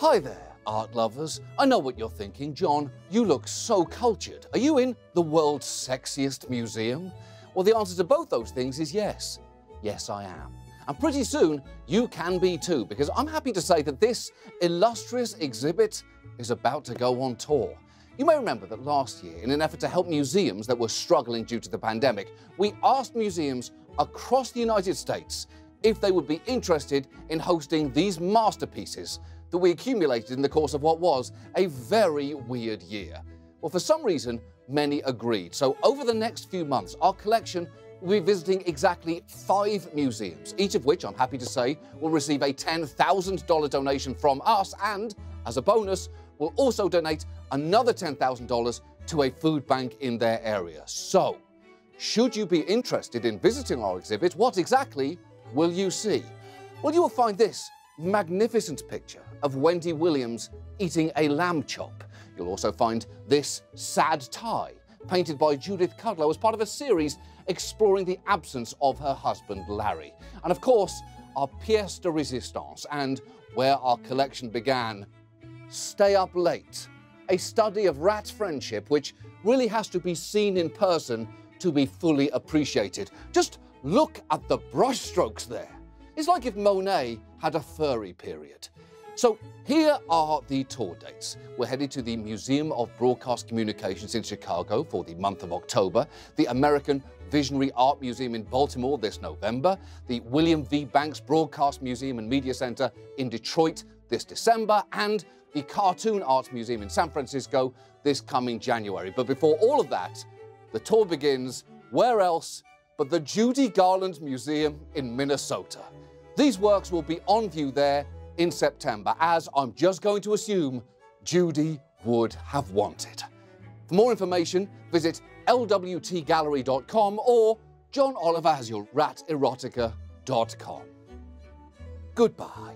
Hi there, art lovers. I know what you're thinking. John, you look so cultured. Are you in the world's sexiest museum? Well, the answer to both those things is yes. Yes, I am. And pretty soon, you can be too, because I'm happy to say that this illustrious exhibit is about to go on tour. You may remember that last year, in an effort to help museums that were struggling due to the pandemic, we asked museums across the United States if they would be interested in hosting these masterpieces that we accumulated in the course of what was a very weird year. Well, for some reason, many agreed. So over the next few months, our collection will be visiting exactly five museums, each of which, I'm happy to say, will receive a $10,000 donation from us and, as a bonus, will also donate another $10,000 to a food bank in their area. So, should you be interested in visiting our exhibit, what exactly will you see? Well, you will find this magnificent picture of Wendy Williams eating a lamb chop. You'll also find this sad tie, painted by Judith Kudlow as part of a series exploring the absence of her husband Larry. And of course, our pièce de résistance and where our collection began, Stay Up Late, a study of rat friendship which really has to be seen in person to be fully appreciated. Just look at the brushstrokes there. It's like if Monet had a furry period. So here are the tour dates. We're headed to the Museum of Broadcast Communications in Chicago for the month of October, the American Visionary Art Museum in Baltimore this November, the William V. Banks Broadcast Museum and Media Center in Detroit this December, and the Cartoon Arts Museum in San Francisco this coming January. But before all of that, the tour begins where else but the Judy Garland Museum in Minnesota. These works will be on view there in September, as I'm just going to assume Judy would have wanted. For more information, visit lwtgallery.com or John Oliver has your. Goodbye.